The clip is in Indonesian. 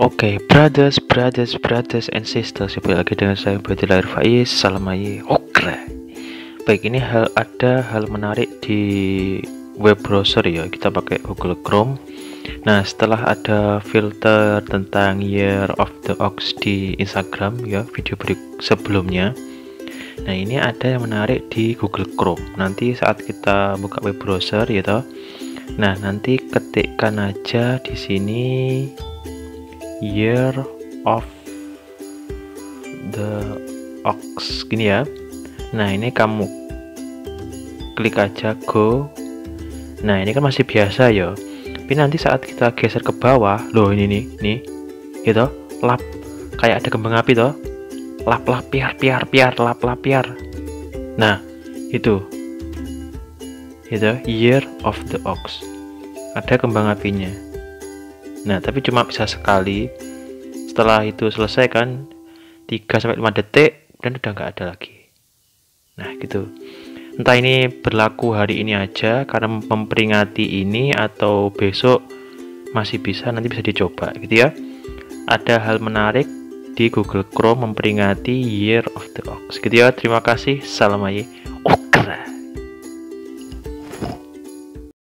Oke, brothers, brothers, brothers and sisters, kembali lagi dengan saya Badil Faiz, salam aye. Oke. Baik, ini hal ada hal menarik di web browser ya. Kita pakai Google Chrome. Nah, setelah ada filter tentang Year of the Ox di Instagram ya, video sebelumnya. Nah, ini ada yang menarik di Google Chrome. Nanti saat kita buka web browser ya toh. Nah, nanti ketikkan aja di sini year of the ox. Gini ya. Nah ini kamu klik aja go. Nah ini kan masih biasa ya tapi nanti saat kita geser ke bawah loh ini nih nih gitu. Lap kayak ada kembang api toh. Lap lap piar piar piar lap lap piar. Nah itu. Itu year of the ox. Ada kembang apinya Nah, tapi cuma bisa sekali. Setelah itu selesai kan 3 sampai 5 detik dan udah nggak ada lagi. Nah, gitu. Entah ini berlaku hari ini aja karena memperingati ini atau besok masih bisa nanti bisa dicoba gitu ya. Ada hal menarik di Google Chrome memperingati Year of the Ox gitu ya. Terima kasih. Salam aja.